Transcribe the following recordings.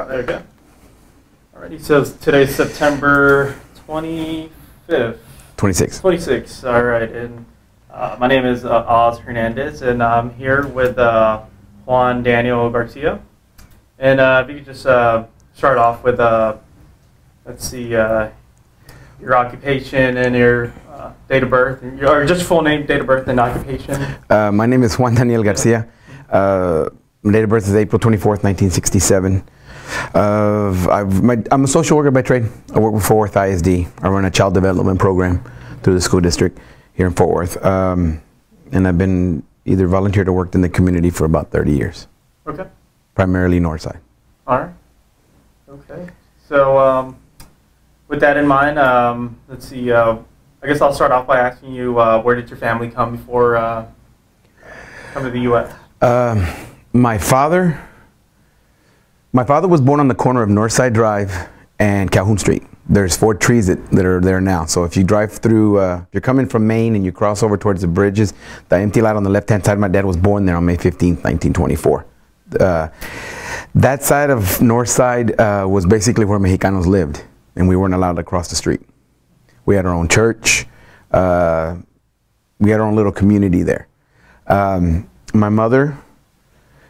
Oh, there we go. Alrighty, so today's September 25th. 26. 26, all right. And uh, my name is uh, Oz Hernandez, and I'm here with uh, Juan Daniel Garcia. And uh, if you could just uh, start off with, uh, let's see, uh, your occupation and your uh, date of birth, or just full name, date of birth, and occupation. Uh, my name is Juan Daniel Garcia. Uh, my date of birth is April 24th, 1967. Uh, I've, my, I'm a social worker by trade. I work with Fort Worth ISD. I run a child development program through the school district here in Fort Worth. Um, and I've been either volunteered or worked in the community for about 30 years, Okay. primarily Northside. All right. Okay. So, um, with that in mind, um, let's see. Uh, I guess I'll start off by asking you, uh, where did your family come before uh, come to the U.S.? Um, my father, my father was born on the corner of Northside Drive and Calhoun Street. There's four trees that, that are there now. So if you drive through, uh, if you're coming from Main and you cross over towards the bridges, the empty lot on the left-hand side, my dad was born there on May 15, 1924. Uh, that side of Northside uh, was basically where Mexicanos lived, and we weren't allowed to cross the street. We had our own church. Uh, we had our own little community there. Um, my mother,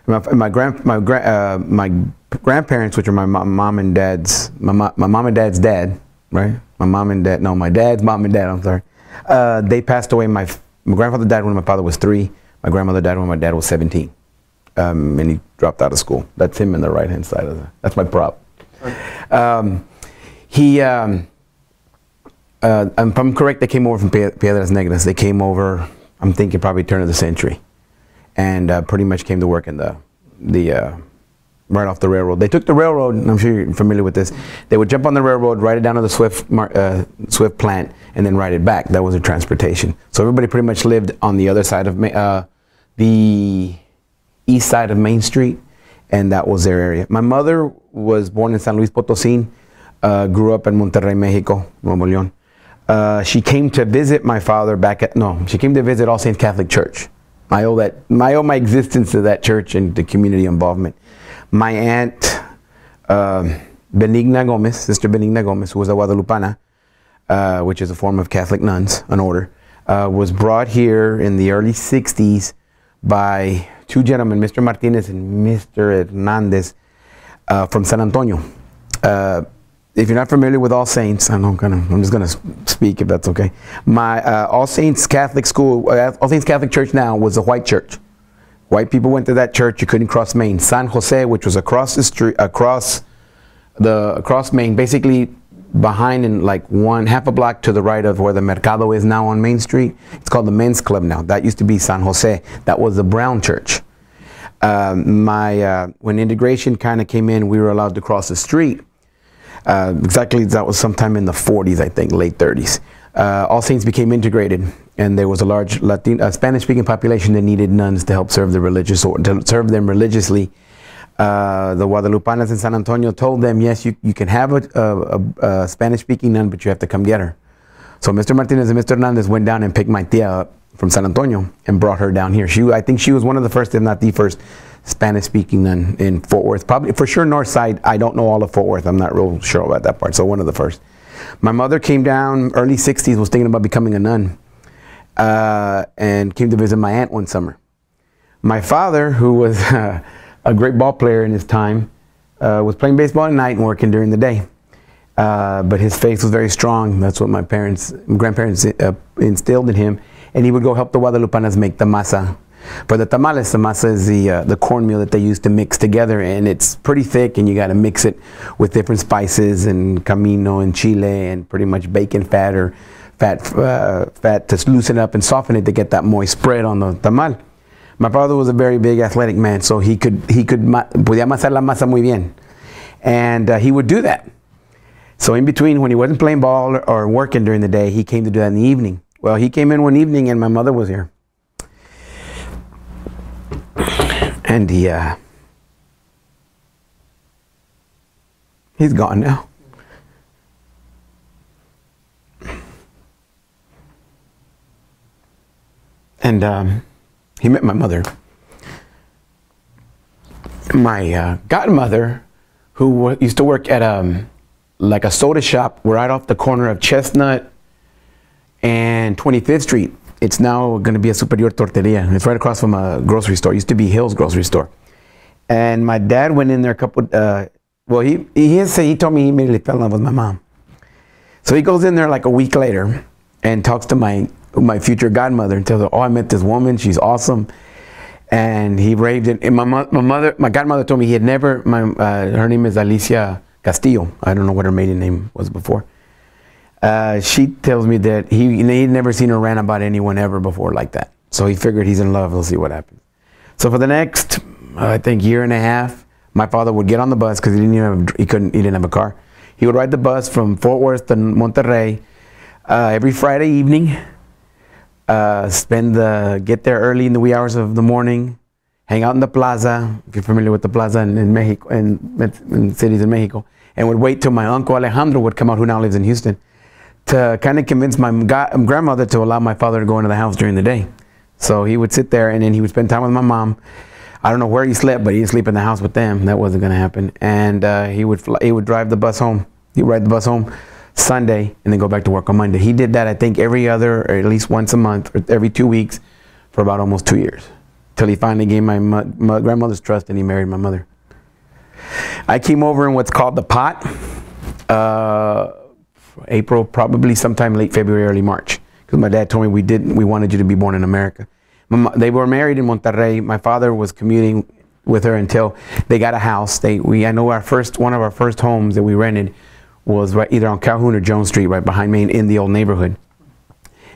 my, my grand, my, gra- uh, my grandparents, which are my mom, mom and dad's, my, my mom and dad's dad, right? My mom and dad, no, my dad's mom and dad, I'm sorry. Uh, they passed away. My, my grandfather died when my father was three. My grandmother died when my dad was 17. Um, and he dropped out of school. That's him in the right hand side of the, that's my prop. Um, he, um, uh, if I'm correct, they came over from Pie- Piedras Negras. They came over, I'm thinking probably turn of the century, and uh, pretty much came to work in the, the uh, right off the railroad. They took the railroad, and I'm sure you're familiar with this. They would jump on the railroad, ride it down to the Swift, uh, Swift plant, and then ride it back. That was their transportation. So everybody pretty much lived on the other side of uh, the east side of Main Street, and that was their area. My mother was born in San Luis Potosí, uh, grew up in Monterrey, Mexico, Nuevo León. Uh, she came to visit my father back at no, she came to visit All Saints Catholic Church. I owe that I owe my existence to that church and the community involvement. My aunt um, Benigna Gomez, Sister Benigna Gomez, who was a Guadalupana, uh, which is a form of Catholic nuns, an order, uh, was brought here in the early 60s by two gentlemen, Mr. Martinez and Mr. Hernandez, uh, from San Antonio. Uh, if you're not familiar with All Saints, I'm, gonna, I'm just going to speak if that's okay. My uh, All Saints Catholic School, uh, All Saints Catholic Church now was a white church. White people went to that church. You couldn't cross Main. San Jose, which was across the street, across the across Main, basically behind and like one half a block to the right of where the Mercado is now on Main Street. It's called the Men's Club now. That used to be San Jose. That was the Brown Church. Um, my uh, when integration kind of came in, we were allowed to cross the street. Uh, exactly, that was sometime in the 40s, I think, late 30s. Uh, All Saints became integrated, and there was a large Latin, uh, Spanish-speaking population that needed nuns to help serve the religious or to serve them religiously. Uh, the Guadalupanas in San Antonio told them, yes, you, you can have a, a, a, a Spanish-speaking nun, but you have to come get her. So Mr. Martinez and Mr. Hernandez went down and picked my tia up from San Antonio and brought her down here. She, I think she was one of the first, if not the first, Spanish-speaking nun in Fort Worth. Probably for sure North Side. I don't know all of Fort Worth. I'm not real sure about that part. So one of the first. My mother came down early 60s, was thinking about becoming a nun, uh, and came to visit my aunt one summer. My father, who was uh, a great ball player in his time, uh, was playing baseball at night and working during the day. Uh, but his faith was very strong. That's what my parents, grandparents uh, instilled in him. And he would go help the Guadalupanas make the masa. For the tamales, the masa is the, the cornmeal that they use to mix together, and it's pretty thick, and you got to mix it with different spices and comino and chile and pretty much bacon fat or fat, uh, fat to loosen up and soften it to get that moist spread on the tamal. My father was a very big athletic man, so he could he could podía amasar la masa muy bien, and uh, he would do that. So in between, when he wasn't playing ball or, or working during the day, he came to do that in the evening. Well, he came in one evening, and my mother was here, and he uh, he's gone now. And um, he met my mother. My uh, godmother, who used to work at um, like a soda shop right off the corner of Chestnut and 25th Street. It's now going to be a Superior Torteria. It's right across from a grocery store. It used to be Hill's grocery store. And my dad went in there a couple. Uh, well, he he said he told me he immediately fell in love with my mom. So he goes in there like a week later and talks to my my future godmother and tells her, "Oh, I met this woman. She's awesome." And he raved. And my, my mother, my godmother, told me he had never. My uh, her name is Alicia Castillo. I don't know what her maiden name was before. Uh, she tells me that he he'd never seen her rant about anyone ever before like that. So he figured he's in love. We'll see what happens. So for the next, uh, I think, year and a half, my father would get on the bus because he didn't have, he couldn't he didn't have a car. He would ride the bus from Fort Worth to Monterrey uh, every Friday evening. Uh, spend the get there early in the wee hours of the morning. Hang out in the plaza, if you're familiar with the plaza in, in Mexico, in, in cities in Mexico, and would wait till my uncle Alejandro would come out, who now lives in Houston, to kind of convince my grandmother to allow my father to go into the house during the day. So he would sit there and then he would spend time with my mom. I don't know where he slept, but he didn't sleep in the house with them. That wasn't going to happen. And uh, he would fly, he would drive the bus home. He would ride the bus home Sunday and then go back to work on Monday. He did that I think every other or at least once a month or every two weeks for about almost two years, till he finally gained my, my grandmother's trust and he married my mother. I came over in what's called the pot. Uh, April, probably sometime late February, early March. Because my dad told me we didn't, we wanted you to be born in America. My They were married in Monterrey. My father was commuting with her until they got a house. They, we, I know our first, one of our first homes that we rented was right either on Calhoun or Jones Street, right behind Main, in the old neighborhood.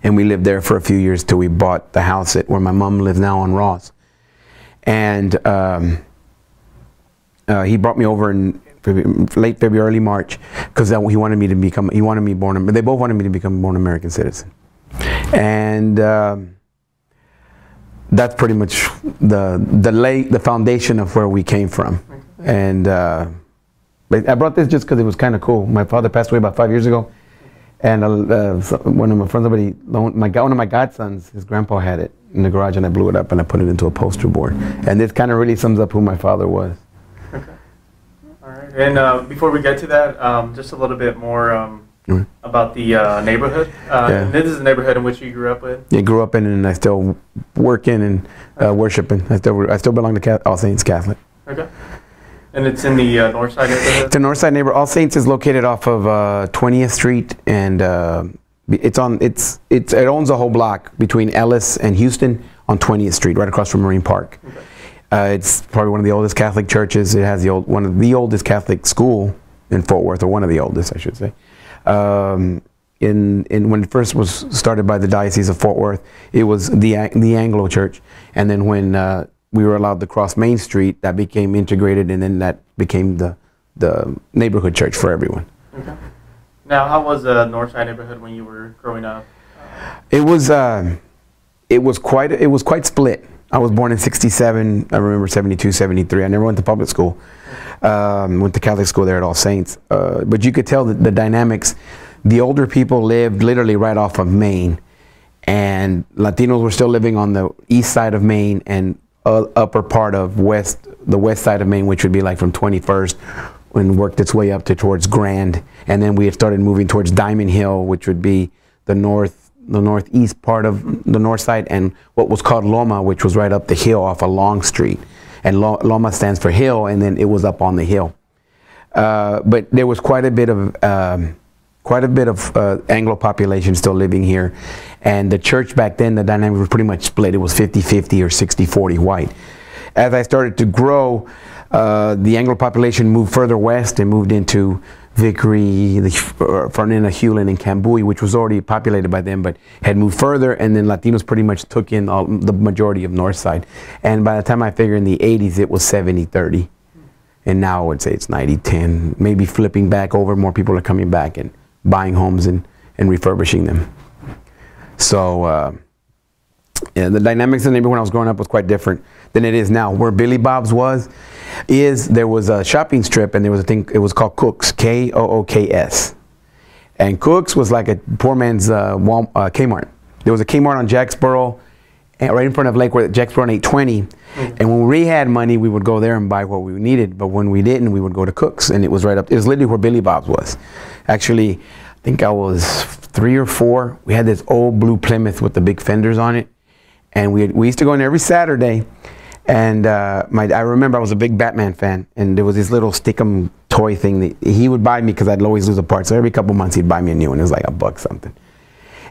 And we lived there for a few years till we bought the house at where my mom lives now on Ross. And um, uh, he brought me over in late February, early March, because he wanted me to become. He wanted me born. They both wanted me to become born American citizen, and um, that's pretty much the the lay the foundation of where we came from. And uh, but I brought this just because it was kind of cool. My father passed away about five years ago, and uh, so- one of my friends, somebody, loaned- my one of my godsons, his grandpa had it in the garage, and I blew it up and I put it into a poster board. And this kind of really sums up who my father was. Okay. All right. And uh, before we get to that, um, just a little bit more um, Mhm. about the uh, neighborhood. Uh, Yeah. This is the neighborhood in which you grew up with. I grew up in and I still work in and uh, worship in. I still, I still belong to All Saints Catholic. Okay. And it's in the uh, north side neighborhood. The Northside neighbor, All Saints is located off of uh, 20th Street and uh, it's on, it's, it's, it owns a whole block between Ellis and Houston on 20th Street, right across from Marine Park. Okay. Uh, it's probably one of the oldest Catholic churches. It has the old, one of the oldest Catholic school in Fort Worth, or one of the oldest, I should say. Um, in, in when it first was started by the Diocese of Fort Worth, it was the the Anglo Church, and then when uh, we were allowed to cross Main Street, that became integrated, and then that became the the neighborhood church for everyone. Okay. Now, how was the north side neighborhood when you were growing up? It was uh, it was quite it was quite split. I was born in 67. I remember 72, 73. I never went to public school. Um, went to Catholic school there at All Saints. Uh, but you could tell the, the dynamics. The older people lived literally right off of Main, and Latinos were still living on the east side of Main and uh, upper part of west, the west side of Main, which would be like from 21st, and worked its way up to towards Grand, and then we had started moving towards Diamond Hill, which would be the north, the northeast part of the north side, and what was called Loma, which was right up the hill off a long street, and Lo- Loma stands for hill, and then it was up on the hill. Uh, but there was quite a bit of um, quite a bit of uh, Anglo population still living here, and the church back then the dynamic was pretty much split. It was 50-50 or 60-40 white. As I started to grow, uh, the Anglo population moved further west and moved into Vickery, the uh, Fernanda, Hulen, and Camp Bowie, which was already populated by them, but had moved further, and then Latinos pretty much took in all, the majority of North Side. And by the time I figure in the 80s, it was 70-30. And now I would say it's 90 10, maybe flipping back over. More people are coming back and buying homes and, and refurbishing them. So, uh, yeah, the dynamics in the neighborhood when I was growing up was quite different than it is now. Where Billy Bob's was, is there was a shopping strip and there was a thing, it was called Cook's, K O O K S. And Cook's was like a poor man's uh, Wal- uh, Kmart. There was a Kmart on Jacksboro right in front of Lake Worth Jacksboro on 820. Mm-hmm. And when we had money, we would go there and buy what we needed. But when we didn't, we would go to Cook's, and it was right up. It was literally where Billy Bob's was. Actually, I think I was three or four. We had this old blue Plymouth with the big fenders on it, and we we used to go in every Saturday. And uh, my, I remember I was a big Batman fan, and there was this little stickum toy thing that he would buy me because I'd always lose a part. So every couple months he'd buy me a new one. It was like a buck something.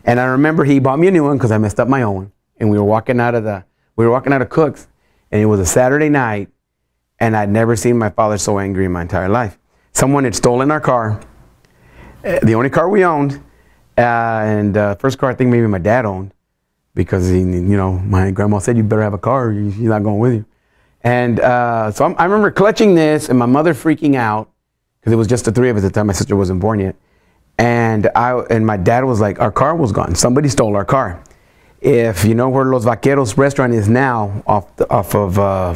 And I remember he bought me a new one because I messed up my own. And we were walking out of the, we were walking out of Cook's, and it was a Saturday night, and I'd never seen my father so angry in my entire life. Someone had stolen our car, uh, the only car we owned, uh, and uh, first car I think maybe my dad owned, because he, you know, my grandma said you better have a car, she's not going with you. And uh, so I'm, I remember clutching this, and my mother freaking out because it was just the three of us at the time. My sister wasn't born yet. And I and my dad was like, our car was gone. Somebody stole our car. If you know where Los Vaqueros restaurant is now, off the, off of uh,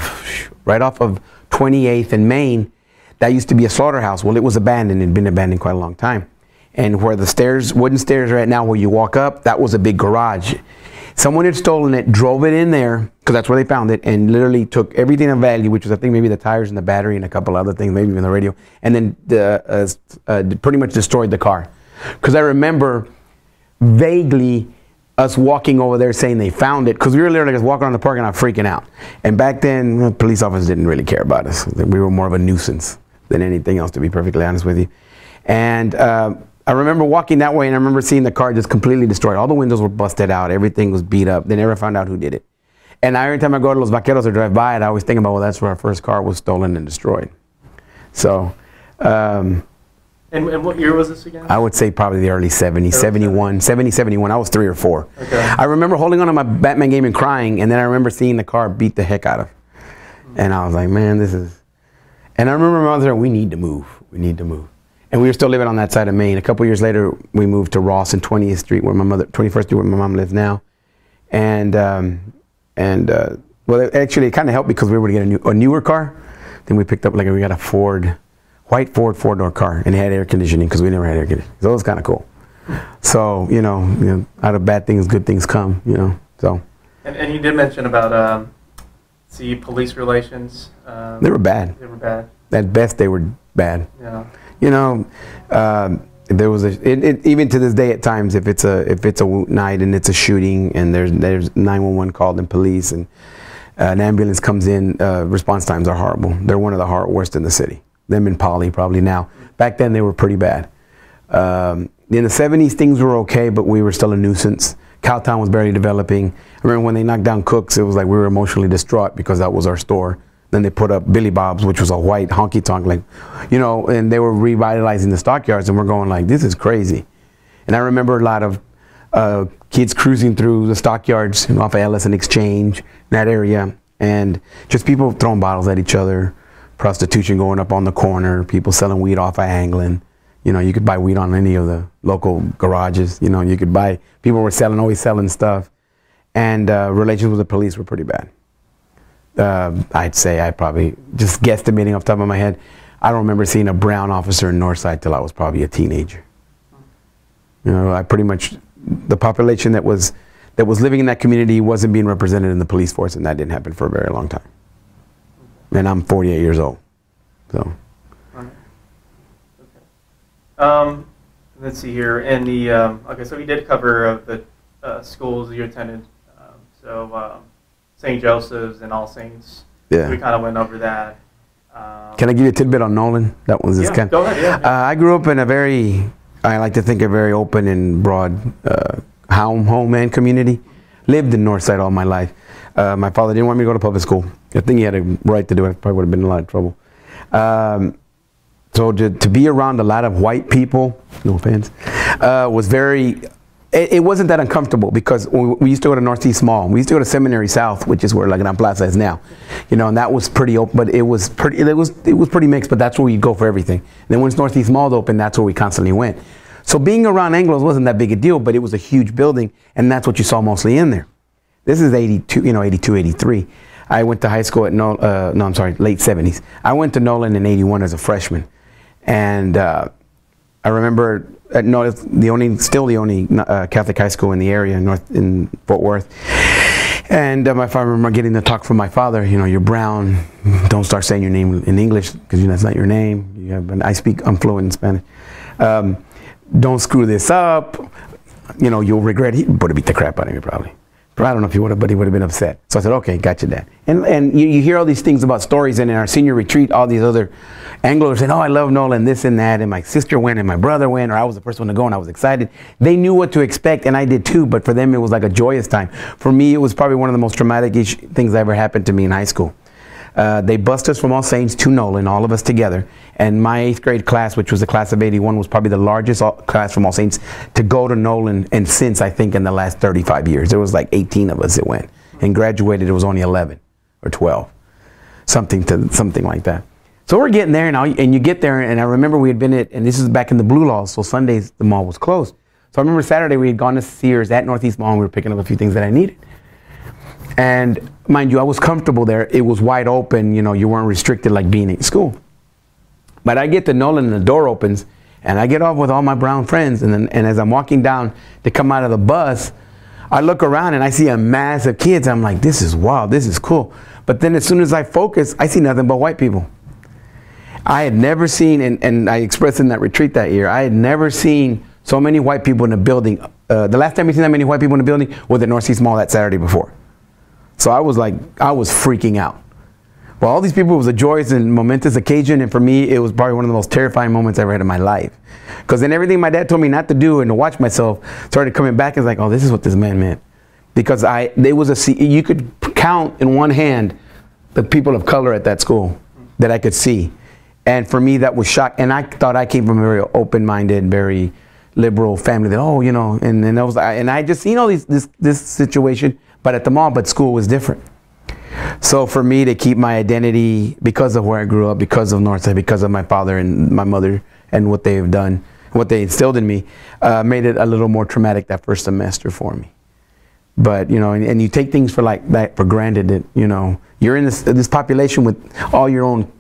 right off of 28th and Main, that used to be a slaughterhouse. Well, it was abandoned. It'd been abandoned quite a long time. And where the stairs, wooden stairs right now, where you walk up, that was a big garage. Someone had stolen it, drove it in there, because that's where they found it, and literally took everything of value, which was I think maybe the tires and the battery and a couple other things, maybe even the radio, and then uh, uh, uh, pretty much destroyed the car. Because I remember vaguely us walking over there saying they found it, because we were literally just walking around the parking lot freaking out. And back then, uh, police officers didn't really care about us. We were more of a nuisance than anything else, to be perfectly honest with you. And uh, I remember walking that way, and I remember seeing the car just completely destroyed. All the windows were busted out. Everything was beat up. They never found out who did it. And every time I go to Los Vaqueros or drive by it, I always think about, well, that's where our first car was stolen and destroyed. So um, And, and what year was this again? I would say probably the early 70s, 71, 70, 71. I was three or four. Okay. I remember holding on to my Batman game and crying, and then I remember seeing the car beat the heck out of. And I was like, man, this is. And I remember my mother saying, we need to move. We need to move. And we were still living on that side of Main. A couple years later, we moved to Ross and 20th Street, where my mother, 21st Street, where my mom lives now. And um, and uh, well, it actually, it kind of helped because we were able to get a, new, a newer car. Then we picked up like we got a Ford, white Ford four door car, and it had air conditioning because we never had air conditioning. So it was kind of cool. So you know, you know, out of bad things, good things come. You know, so And, and you did mention about um, see police relations. Um, they were bad. They were bad. At best, they were bad. Yeah. you know, um, there was a it, it, even to this day at times if it's a if it's a night and it's a shooting and there's there's 911 called and police and uh, an ambulance comes in, uh, response times are horrible. They're one of the hard, worst in the city. Them and Poly probably now. Back then they were pretty bad. Um, in the 70s things were okay, but we were still a nuisance. Cowtown was barely developing. I remember when they knocked down Cooks, it was like we were emotionally distraught because that was our store. Then they put up Billy Bob's, which was a white honky tonk, like, you know, and they were revitalizing the stockyards, and we're going like, this is crazy. And I remember a lot of uh, kids cruising through the stockyards you know, off of Ellis and Exchange, that area, and just people throwing bottles at each other, prostitution going up on the corner, people selling weed off of Anglin. You know, you could buy weed on any of the local garages. You know, you could buy, people were selling, always selling stuff. And uh, relations with the police were pretty bad. Uh, I'd say I probably, just guesstimating off the top of my head, I don't remember seeing a brown officer in Northside till I was probably a teenager. You know, I pretty much, the population that was, that was living in that community wasn't being represented in the police force, and that didn't happen for a very long time. And I'm 48 years old. So, Alright. Okay. Um, let's see here. And the um, okay, so we did cover uh, the uh, schools you attended. Um, so um, St. Joseph's and All Saints. yeah. We kind of went over that. Um, Can I give you a tidbit on Nolan? That was this yeah, kind. go ahead. Yeah. Uh, I grew up in a very, I like to think a very open and broad uh, home, home and community. Lived in Northside all my life. Uh, my father didn't want me to go to public school. I think he had a right to do it. I probably would have been in a lot of trouble. Um, so to, to be around a lot of white people, no offense, uh, was very. It, it wasn't that uncomfortable because we, we used to go to Northeast Mall. We used to go to Seminary South, which is where La Gran Plaza is now, you know, and that was pretty open. But it was pretty. It was it was pretty mixed. But that's where we go for everything. And then once Northeast Mall opened, that's where we constantly went. So being around Anglos wasn't that big a deal, but it was a huge building, and that's what you saw mostly in there. This is 82, you know, 82, 83. I went to high school at no, uh, no, I'm sorry, late 70s. I went to Nolan in 81 as a freshman, and uh, I remember at no, it's the only, still the only uh, Catholic high school in the area, North in Fort Worth. And my I remember getting the talk from my father, you know, you're brown, don't start saying your name in English because you know, that's not your name. You have, I speak, I'm fluent in Spanish. Um, don't screw this up. You know, you'll regret it. He would have beat the crap out of me probably. But I don't know if he would have, but he would have been upset. So I said, okay, got you, Dad. And, and you, you hear all these things about stories, and in our senior retreat, all these other Anglos saying, oh, I love Nolan, this and that, and my sister went, and my brother went, or I was the first one to go, and I was excited. They knew what to expect, and I did too, but for them, it was like a joyous time. For me, it was probably one of the most traumatic things that ever happened to me in high school. Uh, they bust us from All Saints to Nolan, all of us together. And my eighth grade class, which was the class of 81, was probably the largest class from All Saints to go to Nolan. And since, I think, in the last 35 years, there was like 18 of us that went. And graduated, it was only 11 or 12. Something, to, something like that. So we're getting there, and, and you get there, and I remember we had been at, and this is back in the Blue Laws, so Sundays the mall was closed. So I remember Saturday we had gone to Sears at Northeast Mall, and we were picking up a few things that I needed. And mind you, I was comfortable there. It was wide open. You know, you weren't restricted like being in school. But I get to Nolan and the door opens and I get off with all my brown friends. And, then, and as I'm walking down to come out of the bus, I look around and I see a mass of kids. I'm like, this is wild. This is cool. But then as soon as I focus, I see nothing but white people. I had never seen, and, and I expressed in that retreat that year, I had never seen so many white people in a building. Uh, the last time we seen that many white people in a building was at Northeast Mall that Saturday before. So I was like, I was freaking out. Well, all these people, it was a joyous and momentous occasion, and for me, it was probably one of the most terrifying moments I ever had in my life. Because then everything my dad told me not to do and to watch myself started coming back. And it's like, oh, this is what this man meant. Because I, there was a, you could count in one hand the people of color at that school that I could see. And for me, that was shock. And I thought I came from a very open-minded, very liberal family that, oh, you know, and, and I was, and I just seen all these, this, this situation, but at the mall, but school was different. So for me to keep my identity because of where I grew up, because of Northside, because of my father and my mother and what they've done, what they instilled in me, uh, made it a little more traumatic that first semester for me. But you know, and, and, you take things for like that for granted that you know you're in this this population with all your own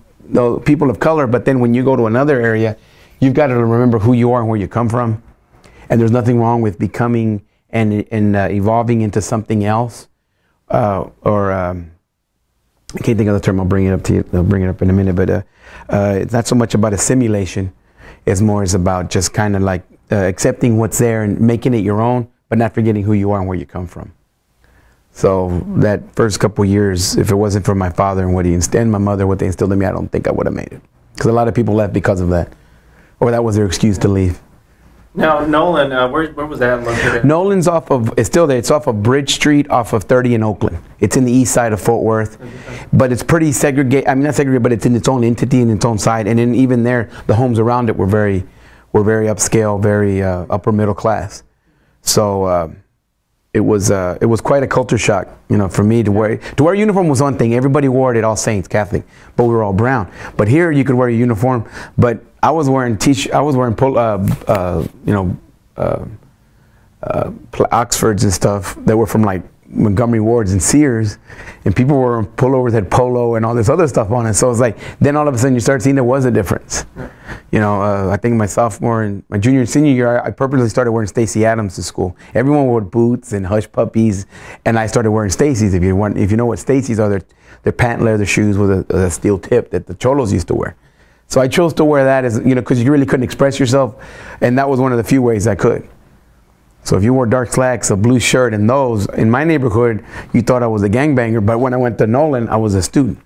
people of color, but then when you go to another area, you've got to remember who you are and where you come from, and there's nothing wrong with becoming and, and uh, evolving into something else. Uh, or um, I can't think of the term. I'll bring it up to you. I'll bring it up in a minute. But uh, uh it's not so much about assimilation. It's more is about just kind of like uh, accepting what's there and making it your own, but not forgetting who you are and where you come from. So that first couple years, if it wasn't for my father and what he instilled, and my mother, what they instilled in me, I don't think I would have made it. Because a lot of people left because of that, or that was their excuse to leave. Now, Nolan, uh, where, where was that located? Nolan's off of, it's still there. It's off of Bridge Street, off of 30 in Oakland. It's in the east side of Fort Worth. But it's pretty segregated. I mean, not segregated, but it's in its own entity and its own side. And then even there, the homes around it were very, were very upscale, very uh, upper middle class. So uh, it was, uh, it was quite a culture shock, you know, for me to wear. To wear a uniform was one thing. Everybody wore it at All Saints Catholic, but we were all brown. But here, you could wear a uniform, but I was wearing t I was wearing pull, uh, uh, you know, uh, uh Oxfords and stuff that were from like Montgomery Wards and Sears, and people were pullovers had polo and all this other stuff on it. So it's like then all of a sudden you start seeing there was a difference. You know, uh, I think my sophomore and my junior and senior year, I, I purposely started wearing Stacy Adams to school. Everyone wore boots and hush puppies, and I started wearing Stacy's. If you want, if you know what Stacy's are, they're, they're patent leather shoes with a, a steel tip that the cholos used to wear. So I chose to wear that as, you know, because you really couldn't express yourself. And that was one of the few ways I could. So if you wore dark slacks, a blue shirt, and those, in my neighborhood, you thought I was a gangbanger. But when I went to Nolan, I was a student.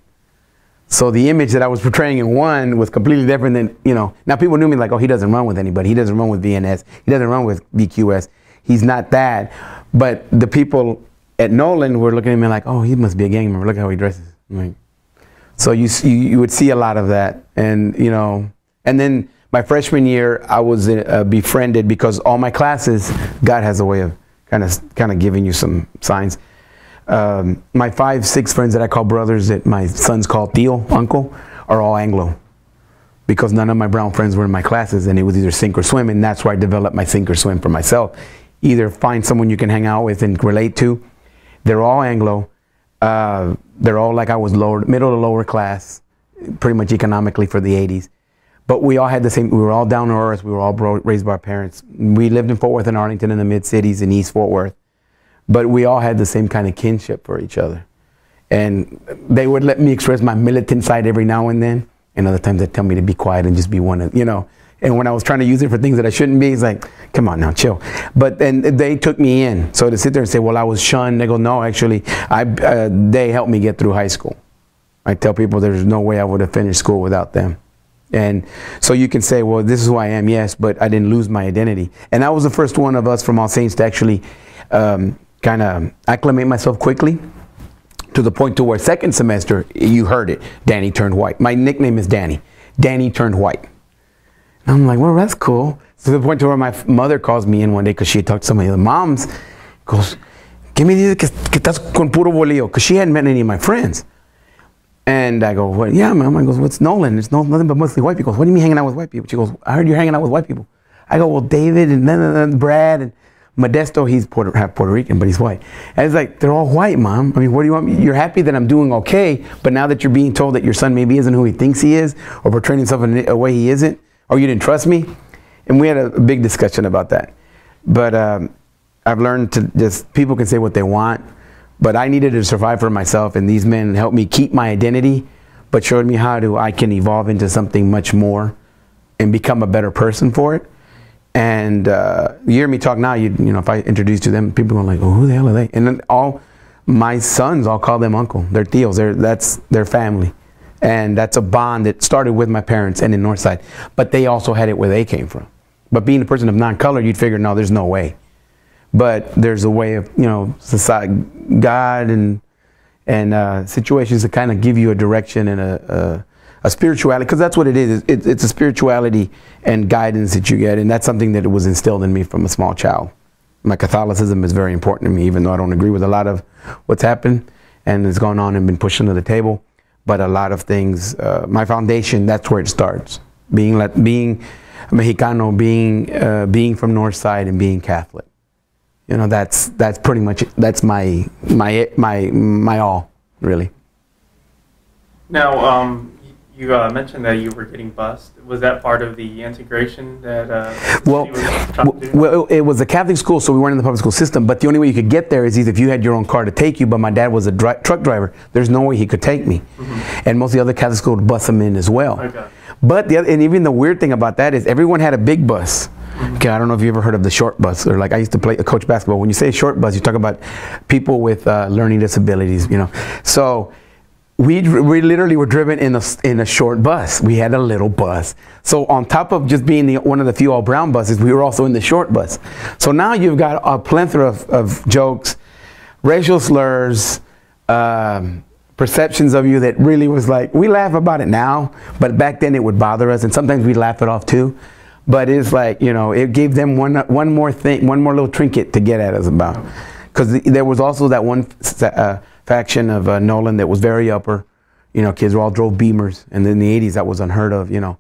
So the image that I was portraying in one was completely different than, you know, now people knew me like, oh, he doesn't run with anybody. He doesn't run with VNS. He doesn't run with BQS. He's not that. But the people at Nolan were looking at me like, oh, he must be a gang member. Look how he dresses. I'm like, so you, you, would see a lot of that. And, you know, and then my freshman year, I was uh, befriended because all my classes, God has a way of kind of kind of giving you some signs. Um, my five, six friends that I call brothers, that my sons call Theo, uncle, are all Anglo. Because none of my brown friends were in my classes, and it was either sink or swim, and that's where I developed my sink or swim for myself. Either find someone you can hang out with and relate to. They're all Anglo. Uh, they're all like I was lower, middle to lower class, pretty much economically for the 80s. But we all had the same, we were all down to earth. We were all raised by our parents. We lived in Fort Worth and Arlington in the mid cities in East Fort Worth. but we all had the same kind of kinship for each other. And they would let me express my militant side every now and then, and other times they'd tell me to be quiet and just be one of, you know. And when I was trying to use it for things that I shouldn't be, he's like, come on now, chill. But then they took me in. So to sit there and say, well, I was shunned, they go, no, actually, I, uh, they helped me get through high school. I tell people there's no way I would have finished school without them. And so you can say, well, this is who I am, yes, but I didn't lose my identity. And I was the first one of us from All Saints to actually um, kind of acclimate myself quickly to the point to where second semester, you heard it, Danny turned white. My nickname is Danny. Danny turned white. And I'm like, well, that's cool. To the point to where my mother calls me in one day because she had talked to some of the moms, goes, give me dice que, que estás con puro bolillo? Because she hadn't met any of my friends. And I go, well, yeah, mom. I goes, what's Nolan? It's no, nothing but mostly white people. What do you mean hanging out with white people? She goes, I heard you're hanging out with white people. I go, well, David and then, then Brad and Modesto, he's Puerto, half Puerto Rican, but he's white. And it's like, they're all white, mom. I mean, what do you want? You're happy that I'm doing okay, but now that you're being told that your son maybe isn't who he thinks he is, or portraying himself in a way he isn't, or you didn't trust me. And we had a big discussion about that. But um, I've learned to just, people can say what they want, but I needed to survive for myself, and these men helped me keep my identity, but showed me how to, I can evolve into something much more and become a better person for it. And uh, you hear me talk now, you, you know, if I introduce to them, people are like, oh, who the hell are they? And then all my sons, I'll call them uncle. They're tios. They're, that's their family. And that's a bond that started with my parents and in Northside. But they also had it where they came from. But being a person of non-color, you'd figure, no, there's no way. But there's a way of, you know, society, God and, and uh, situations that kind of give you a direction and a, a a spirituality, because that's what it is. It, it's a spirituality and guidance that you get, and that's something that was instilled in me from a small child. My Catholicism is very important to me, even though I don't agree with a lot of what's happened and has gone on and been pushed under the table. But a lot of things, uh, my foundation, that's where it starts. Being, let, being Mexicano, being, uh, being from North Side, and being Catholic. You know, that's, that's pretty much, it. that's my, my, my, my all, really. Now, um, you uh, mentioned that you were getting bused. Was that part of the integration that uh, well, well, it was a Catholic school, so we weren't in the public school system. But the only way you could get there is either if you had your own car to take you. But my dad was a dri truck driver. There's no way he could take me, mm -hmm. and most of the other Catholic schools would bus them in as well. Okay. But the other, and even the weird thing about that is everyone had a big bus. Mm-hmm. Okay, I don't know if you ever heard of the short bus or like I used to play coach basketball. When you say short bus, you talk about people with uh, learning disabilities. You know, so we, we literally were driven in a, in a short bus. We had a little bus. So on top of just being the, one of the few all brown buses, we were also in the short bus. So now you've got a plethora of, of jokes, racial slurs, um, perceptions of you that really was like, we laugh about it now, but back then it would bother us and sometimes we laugh it off too. But it's like, you know, it gave them one, one more thing, one more little trinket to get at us about. Because there was also that one uh, faction of uh, Nolan that was very upper. You know, kids all drove Beamers, and in the 80s that was unheard of. You know,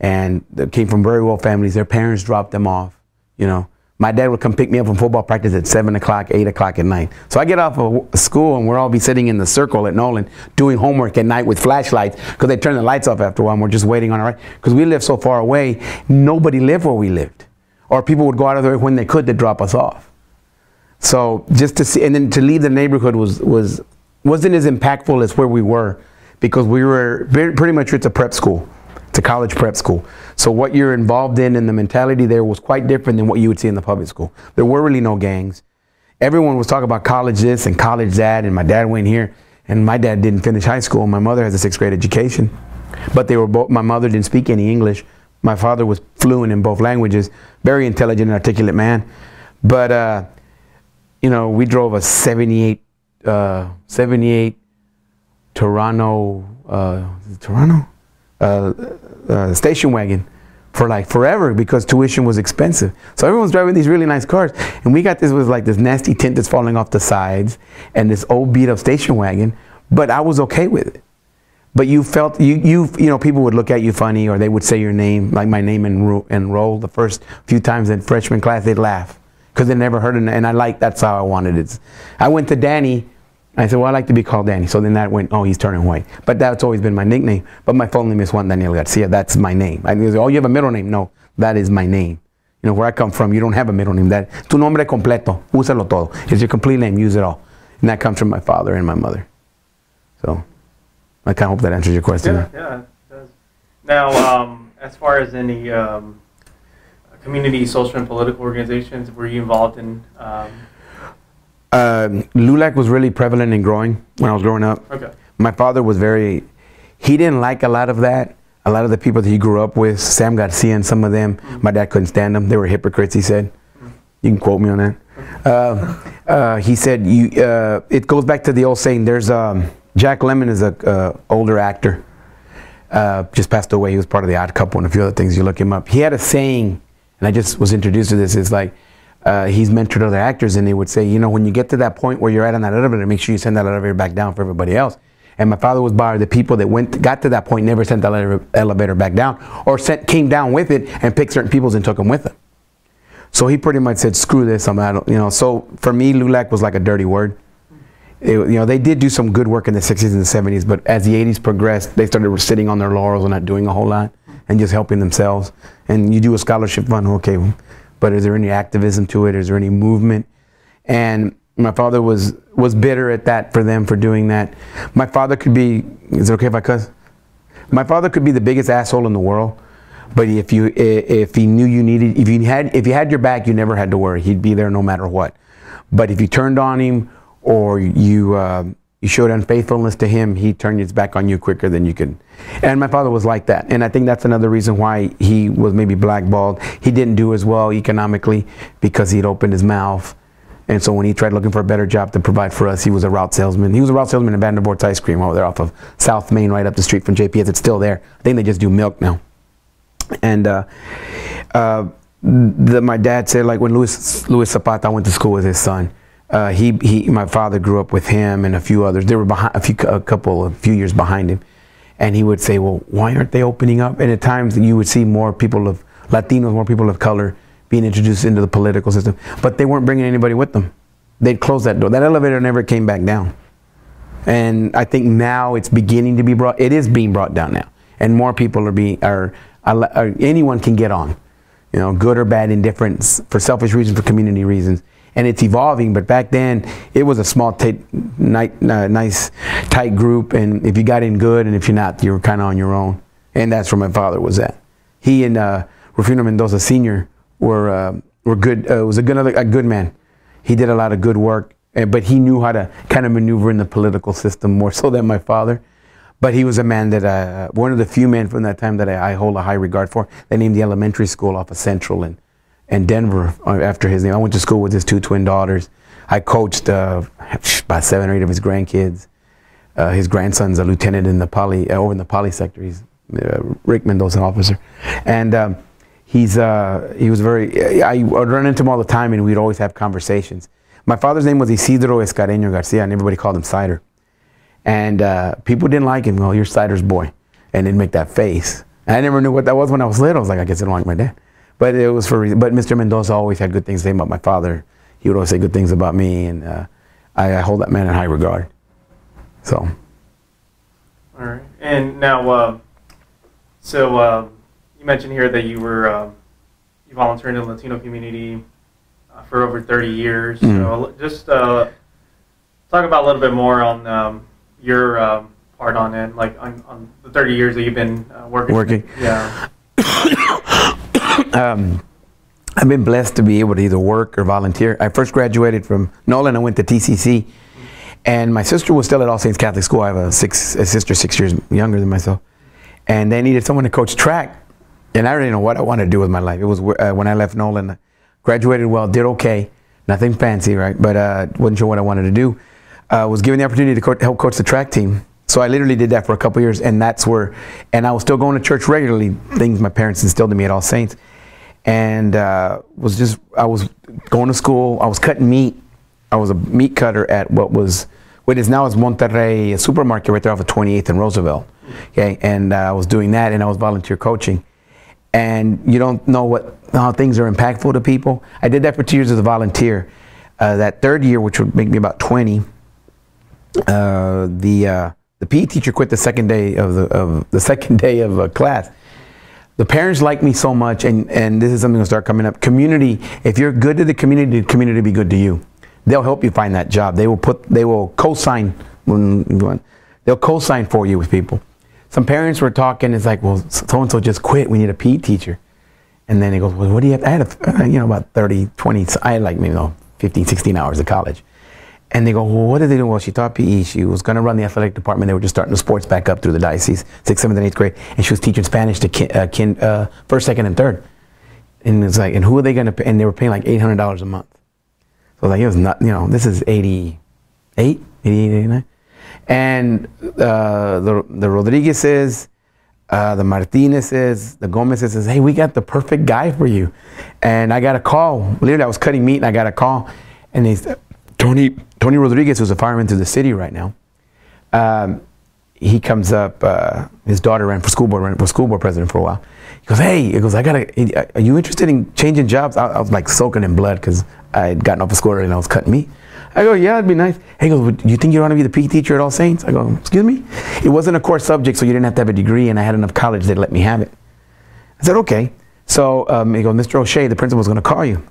and they came from very well families. Their parents dropped them off. You know, my dad would come pick me up from football practice at seven o'clock, eight o'clock at night. So I get off of school and we're all be sitting in the circle at Nolan doing homework at night with flashlights because they turn the lights off after a while and we're just waiting on our right. Because we live so far away, nobody lived where we lived. Or people would go out of their way when they could to drop us off. So just to see, and then to leave the neighborhood was, was, wasn't as impactful as where we were because we were very, pretty much, it's a prep school. It's a college prep school. So what you're involved in and the mentality there was quite different than what you would see in the public school. There were really no gangs. Everyone was talking about college this and college that, and my dad went here, and my dad didn't finish high school. My mother has a sixth grade education, but they were both. My mother didn't speak any English. My father was fluent in both languages, very intelligent and articulate man. But uh, you know, we drove a 78, uh, 78 Torino, uh, Torino, uh, uh, station wagon for like forever because tuition was expensive. So everyone's driving these really nice cars. And we got this was like this nasty tint that's falling off the sides and this old beat up station wagon, but I was okay with it. But you felt, you, you, you know, people would look at you funny or they would say your name, like my name and, and roll the first few times in freshman class, they'd laugh because they never heard it, and I like that's how I wanted it. I went to Danny. I said, well, I like to be called Danny. So then that went, oh, he's turning white. But that's always been my nickname. But my full name is Juan Daniel Garcia. That's my name. I said, oh, you have a middle name? No, that is my name. You know, where I come from, you don't have a middle name. That tu nombre completo, úsalo todo. It's your complete name, use it all. And that comes from my father and my mother. So, I kind of hope that answers your question. Yeah, yeah, it does. Now, um, as far as any um, community, social, and political organizations, were you involved in? Um, Um, LULAC was really prevalent and growing when I was growing up. okay. My father was very, he didn't like a lot of that. A lot of the people that he grew up with, Sam Garcia and some of them, my dad couldn't stand them. They were hypocrites, he said. You can quote me on that. Uh, uh, he said, you, uh, it goes back to the old saying, there's, um, Jack Lemmon is a uh, older actor, uh, just passed away. He was part of the Odd Couple and a few other things. You look him up. He had a saying, and I just was introduced to this. It's like uh, he's mentored other actors, and they would say, you know, when you get to that point where you're at on that elevator, make sure you send that elevator back down for everybody else. And my father was by the people that went got to that point never sent ele- elevator back down, or sent came down with it and picked certain peoples and took them with them. So he pretty much said, "Screw this, I'm out." You know. So for me, LULAC was like a dirty word. It- you know, they did do some good work in the 60s and the 70s, but as the 80s progressed, they started sitting on their laurels and not doing a whole lot and just helping themselves. And you do a scholarship fund, okay, but is there any activism to it? Is there any movement? And my father was was bitter at that for them for doing that. My father could be. Is it okay if I cuss? My father could be the biggest asshole in the world, but if you if he knew you needed if you had if you had your back, you never had to worry. He'd be there no matter what. But if you turned on him or you uh, you showed unfaithfulness to him, he turned his back on you quicker than you could. And my father was like that, and I think that's another reason why he was maybe blackballed. He didn't do as well economically because he'd opened his mouth. And so when he tried looking for a better job to provide for us, he was a route salesman. He was a route salesman in Vandervoort's Ice Cream over there off of South Main, right up the street from JPS. It's still there. I think they just do milk now. And uh, uh, the, my dad said, like when Luis, Luis Zapata went to school with his son, uh, he, he, my father grew up with him and a few others. They were behind, a few, a couple, a few years behind him. And he would say, well, why aren't they opening up? And at times you would see more people of Latinos, more people of color being introduced into the political system, but they weren't bringing anybody with them. They'd close that door. That elevator never came back down. And I think now it's beginning to be brought. It is being brought down now, and more people are being are, are, anyone can get on, you know, good or bad, indifference for selfish reasons, for community reasons, and it's evolving. But back then, it was a small, tight, uh, nice, tight group, and if you got in good, and if you're not, you were kind of on your own. And that's where my father was at. He and uh, Rufino Mendoza Sr. were uh, were good. Uh, was a good a good man. He did a lot of good work, but he knew how to kind of maneuver in the political system more so than my father. But he was a man that uh, one of the few men from that time that I, I hold a high regard for. They named the elementary school off of Central and and Denver uh, after his name. I went to school with his two twin daughters. I coached uh, about seven or eight of his grandkids. Uh, his grandson's a lieutenant in the poly uh, over in the poly sector. He's uh, Rick Mendoza officer, and um, he's uh, he was very. I would run into him all the time, and we'd always have conversations. My father's name was Isidro Escareño Garcia, and everybody called him Cider. And people didn't like him. Well, you're Cider's boy, and didn't make that face. And I never knew what that was when I was little. I was like, I guess I don't like my dad, but it was for. But Mr. Mendoza always had good things to say about my father. He would always say good things about me, and uh, I, I hold that man in high regard. So. All right. And now, uh, so uh, you mentioned here that you were uh, you volunteered in the Latino community uh, for over 30 years. Mhm. So just uh, talk about a little bit more on um, your um, part on it, like on, on the 30 years that you've been uh, working. Working. Yeah. um, I've been blessed to be able to either work or volunteer. I first graduated from Nolan. I went to TCC, and my sister was still at All Saints Catholic School. I have a six a sister six years younger than myself, and they needed someone to coach track. And I didn't know what I wanted to do with my life. It was uh, when I left Nolan, I graduated well, did okay, nothing fancy, right? But uh, wasn't sure what I wanted to do. Uh, was given the opportunity to co- help coach the track team. So I literally did that for a couple years, and that's where, and I was still going to church regularly. Things my parents instilled in me at All Saints, and uh, was just I was going to school. I was cutting meat. I was a meat cutter at what was what is now is Monterrey a supermarket right there off of 28th and Roosevelt. Okay, and uh, I was doing that, and I was volunteer coaching. And you don't know what how things are impactful to people. I did that for two years as a volunteer. Uh, that third year, which would make me about 20, uh, the uh, the PE teacher quit the second day of the of the second day of uh, class. the parents like me so much, and, and this is something that'll start coming up. Community, if you're good to the community, the community will be good to you. They'll help you find that job. They will put, they will co-sign. They'll co-sign for you with people. Some parents were talking. It's like, well, so and so just quit. We need a PE teacher. And then he goes, well, what do you have? I had, a, you know, about 30, 20. I had like maybe you know, 15, 16 hours of college. And they go, well, what did they do? Well, she taught PE. She was going to run the athletic department. They were just starting the sports back up through the diocese, sixth, seventh, and eighth grade. And she was teaching Spanish to kin, uh, kin, uh, first, second, and third. And it's like, and who are they going to pay? And they were paying like $800 a month. So like, it was not, you know, this is 88, 88, 89. And uh, the, the Rodriguez's, uh, the Martinez's, the Gomez's says, hey, we got the perfect guy for you. And I got a call. Literally, I was cutting meat and I got a call. And they said, Tony, Tony Rodriguez, who's a fireman to the city right now, um, he comes up, uh, his daughter ran for school board, ran for school board president for a while. He goes, hey, he goes, I gotta, are you interested in changing jobs? I, I was like soaking in blood because I had gotten off of school and I was cutting meat. I go, yeah, it'd be nice. He goes, do you think you want to be the PE teacher at All Saints? I go, excuse me? It wasn't a core subject, so you didn't have to have a degree, and I had enough college, they'd let me have it. I said, okay. So um, he goes, Mr. O'Shea, the principal's going to call you.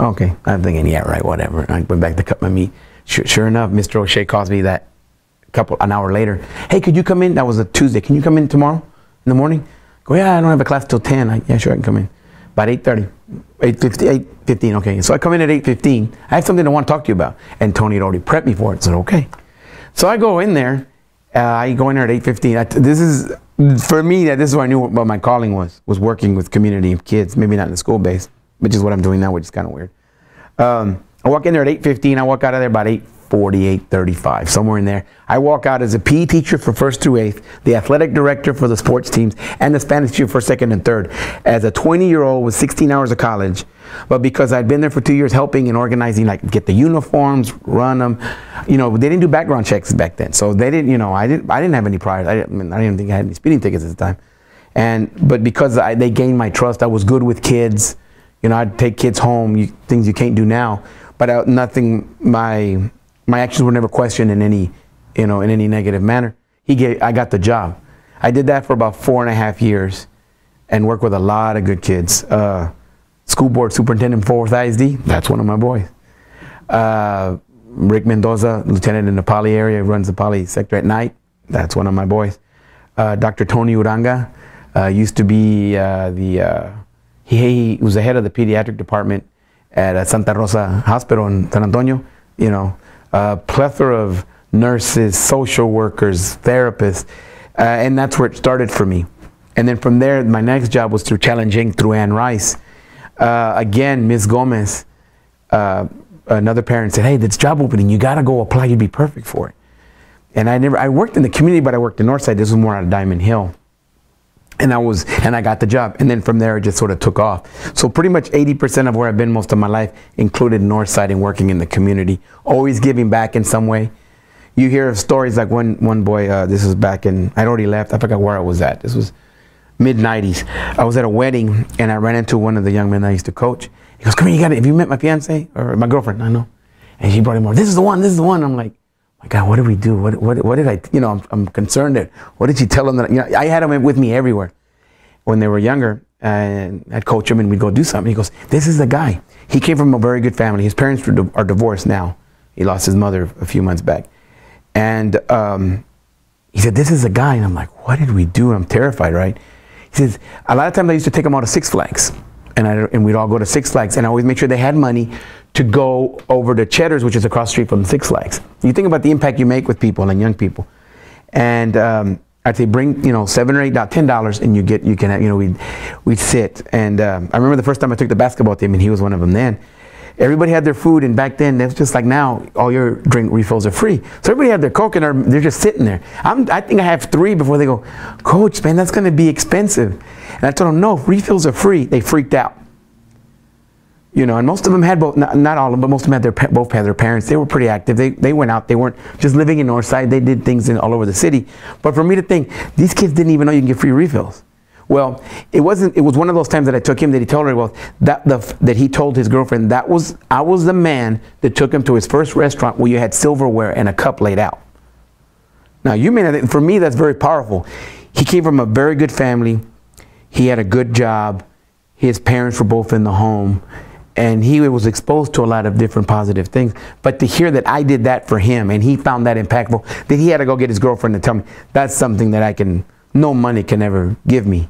Okay. I'm thinking, yeah, right, whatever. I went back to cut my meat. Sure, sure enough, Mr. O'Shea calls me that couple an hour later. Hey, could you come in? That was a Tuesday. Can you come in tomorrow in the morning? Go, yeah, I don't have a class till 10. I, yeah, sure, I can come in. About 8.30, 8.50, 8.15, okay. So I come in at 8.15. I have something I want to talk to you about. And Tony had already prepped me for it. I said, okay. So I go in there. Uh, I go in there at 8.15. this is, for me, that this is what I knew what my calling was, was working with community of kids, maybe not in the school base, which is what I'm doing now, which is kind of weird. Um, I walk in there at 8.15. I walk out of there about 8.40, 8.35, somewhere in there. I walk out as a PE teacher for first through eighth, the athletic director for the sports teams, and the Spanish teacher for second and third. As a 20-year-old with 16 hours of college, but because I'd been there for two years helping and organizing, like get the uniforms, run them, you know, they didn't do background checks back then. So they didn't, you know, I didn't, I didn't have any priors. I didn't, I, mean, I didn't think I had any speeding tickets at the time. And, but because I, they gained my trust, I was good with kids. You know, I'd take kids home, you, things you can't do now. But I, nothing, my, my actions were never questioned in any, you know, in any negative manner. He gave, I got the job. I did that for about four and a half years and worked with a lot of good kids. Uh, school board superintendent for Fort Worth ISD, that's one of my boys. Uh, Rick Mendoza, lieutenant in the Poly area, runs the Poly sector at night. That's one of my boys. Uh, Dr. Tony Uranga uh, used to be uh, the uh, he, he, was the head of the pediatric department at uh, Santa Rosa Hospital in San Antonio. You know, a plethora of nurses, social workers, therapists, uh, and that's where it started for me. And then from there, my next job was through challenging through Ann Rice. Uh, again, Ms. Gomez, uh, another parent said, "Hey, this job opening, you got to go apply. You'd be perfect for it." And I never, I worked in the community, but I worked in Northside. This was more out of Diamond Hill and I was and I got the job. And then from there it just sort of took off. So pretty much 80% of where I've been most of my life included Northside and working in the community. Always giving back in some way. You hear of stories like one one boy uh, this was back in I'd already left. I forgot where I was at. This was mid 90s I was at a wedding and I ran into one of the young men I used to coach. He goes come here you got it have you met my fiance or my girlfriend? I know. And she brought him over. This is the one this is the one. I'm like my God, what did we do? What, what, what did I, you know, I'm, I'm concerned that, what did you tell them that, you know, I had them with me everywhere when they were younger and I'd coach them and we'd go do something. He goes, this is the guy. He came from a very good family. His parents are divorced now. He lost his mother a few months back. And um, he said, this is the guy. And I'm like, what did we do? I'm terrified, right? He says, a lot of times I used to take him out to Six Flags. And, I, and we'd all go to Six Flags. And I always make sure they had money to go over to Cheddar's, which is across the street from Six Flags. You think about the impact you make with people and young people. And um, I'd say bring, you know, seven or eight, ten dollars, and you get, you can, you know, we'd, we'd sit. And um, I remember the first time I took the basketball team, and he was one of them then. Everybody had their food, and back then, was just like now, all your drink refills are free. So everybody had their Coke, and they're just sitting there. I'm, I think I have three before they go, Coach, man, that's going to be expensive. And I told them, no, refills are free. They freaked out. You know, and most of them had both, not, not all of them, but most of them had their, both had their parents. They were pretty active. They, they went out. They weren't just living in Northside. They did things in all over the city. But for me to think, these kids didn't even know you can get free refills. Well, it wasn't, it was one of those times that I took him that he told her, well, that, the, that he told his girlfriend, that was, I was the man that took him to his first restaurant where you had silverware and a cup laid out. Now, you may not, for me, that's very powerful. He came from a very good family He had a good job. His parents were both in the home. And he was exposed to a lot of different positive things. But to hear that I did that for him and he found that impactful, that he had to go get his girlfriend to tell me, that's something that I can, no money can ever give me.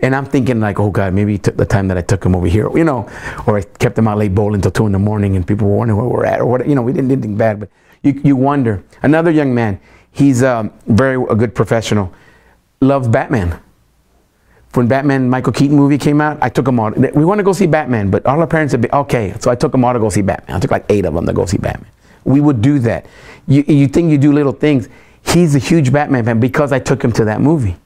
And I'm thinking like, oh God, maybe he took the time that I took him over here, you know, or I kept him out late bowling until two in the morning and people were wondering where we're at or what, you know, we didn't do anything bad, but you, you wonder. Another young man, he's um, very a good professional, loves Batman. When Batman Michael Keaton movie came out, I took him all. We want to go see Batman, but all our parents would be okay. So I took them all to go see Batman. I took like eight of them to go see Batman. We would do that. You, you think you do little things. He's a huge Batman fan because I took him to that movie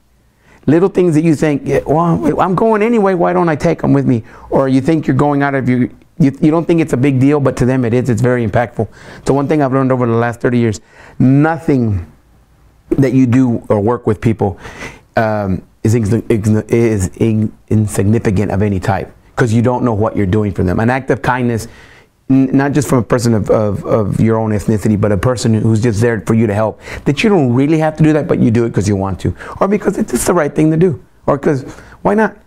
little things that you think, well, I'm going anyway, why don't I take him with me? Or you think you're going out of your, you, you don't think it's a big deal, but to them it is, it's very impactful. So one thing I've learned over the last 30 years, nothing that you do or work with people um, is, is insignificant of any type because you don't know what you're doing for them. An act of kindness not just from a person of, of, of, your own ethnicity, but a person who's just there for you to help. That you don't really have to do that, but you do it because you want to, or because it's just the right thing to do, or because why not?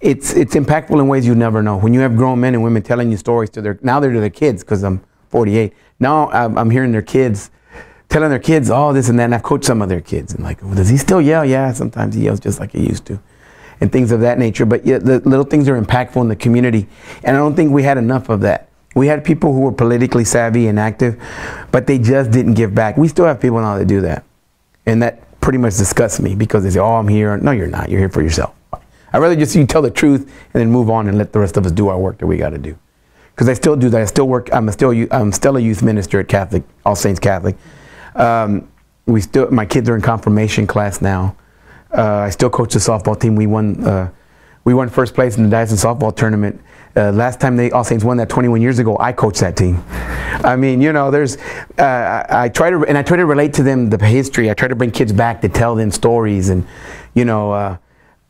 It's it's impactful in ways you never know. When you have grown men and women telling you stories to their now they're to their kids because I'm 48. Now I'm, I'm, hearing their kids telling their kids all this and that. And I've coached some of their kids and like, well, does he still yell? Yeah, sometimes he yells just like he used to and things of that nature. But yeah, the little things are impactful in the community. And I don't think we had enough of that. We had people who were politically savvy and active, but they just didn't give back. We still have people now that do that. And that pretty much disgusts me because they say, oh, I'm here. No, you're not. You're here for yourself. I'd rather just you tell the truth and then move on and let the rest of us do our work that we got to do. Because I still do that. I still work. I'm still I'm still a youth minister at Catholic All Saints Catholic. Um, we still my kids are in confirmation class now. Uh, I still coach the softball team. We won uh, we won first place in the Diocesan softball tournament uh, last time they All Saints won that 21 years ago, I coached that team. I mean, you know, there's, uh, I, I, try to, and I try to relate to them the history. I try to bring kids back to tell them stories, and you know,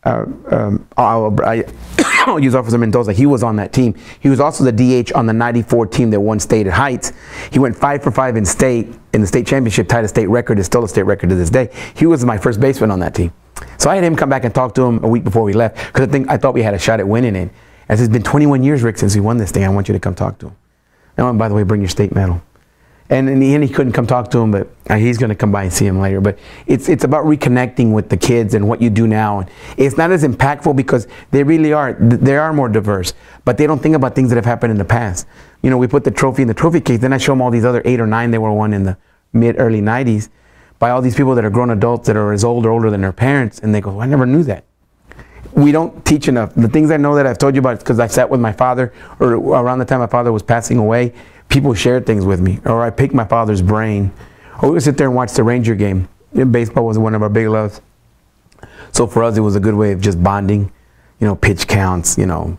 uh, um, I'll, use Officer Mendoza. He was on that team. He was also the DH on the '94 team that won state at Heights. He went five for five in state in the state championship, tied a state record. Is still a state record to this day. He was my first baseman on that team. So I had him come back and talk to him a week before we left because I think I thought we had a shot at winning it. As it's been 21 years, Rick, since we won this thing, I want you to come talk to him. And by the way, bring your state medal. And in the end, he couldn't come talk to him, but uh, he's going to come by and see him later. But it's, it's about reconnecting with the kids and what you do now. And it's not as impactful because they really are, they are more diverse, but they don't think about things that have happened in the past. You know, we put the trophy in the trophy case, then I show them all these other eight or nine they were won in the mid, early 90s by all these people that are grown adults that are as old or older than their parents. And they go, well, I never knew that we don't teach enough. The things I know that I've told you about because I sat with my father, or around the time my father was passing away, people shared things with me, or I picked my father's brain, or we would sit there and watch the Ranger game. Baseball was one of our big loves. So for us, it was a good way of just bonding, you know, pitch counts, you know,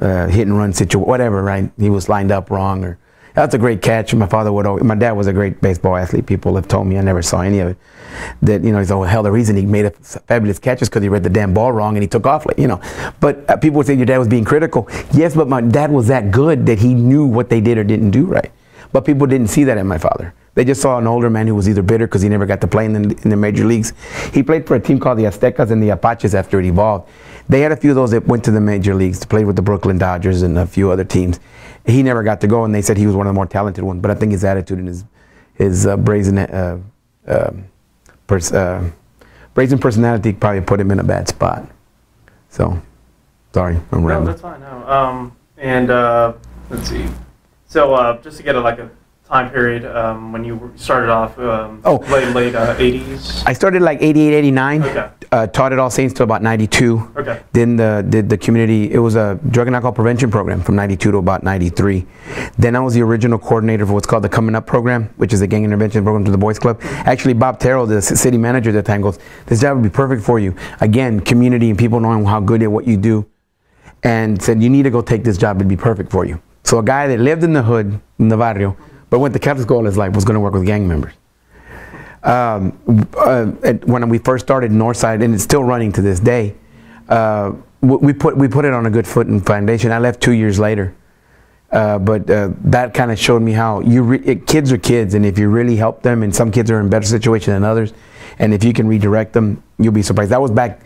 uh, hit and run situation, whatever, right? He was lined up wrong, or that's a great catch. My father would always, my dad was a great baseball athlete. People have told me, I never saw any of it. That, you know, he's, oh, hell, the reason he made a fabulous catch is because he read the damn ball wrong and he took off, Like, you know. But uh, people would say your dad was being critical. Yes, but my dad was that good that he knew what they did or didn't do right. But people didn't see that in my father. They just saw an older man who was either bitter because he never got to play in the, in the major leagues. He played for a team called the Aztecas and the Apaches after it evolved. They had a few of those that went to the major leagues to play with the Brooklyn Dodgers and a few other teams. He never got to go, and they said he was one of the more talented ones. But I think his attitude and his his uh, brazen uh, uh, pers- uh, brazen personality probably put him in a bad spot. So, sorry, I'm rambling. No, that's fine. No, um, and uh, let's see. So, uh, just to get a, like a time period um, when you started off? Um, oh, late late uh, 80s. I started like 88, 89. Okay. Uh, taught at All Saints till about 92. Okay. Then the did the community. It was a drug and alcohol prevention program from 92 to about 93. Then I was the original coordinator for what's called the Coming Up program, which is a gang intervention program to the Boys Club. Actually, Bob Terrell, the city manager at the time, goes, "This job would be perfect for you. Again, community and people knowing how good at what you do." And said, "You need to go take this job. It'd be perfect for you." So a guy that lived in the hood, in the barrio, but went to Catholic school all his life, was going to work with gang members. Um, uh, when we first started Northside, and it's still running to this day, uh, we put we put it on a good foot and foundation. I left two years later, uh, but uh, that kind of showed me how you it, kids are kids, and if you really help them, and some kids are in better situation than others, and if you can redirect them, you'll be surprised. That was back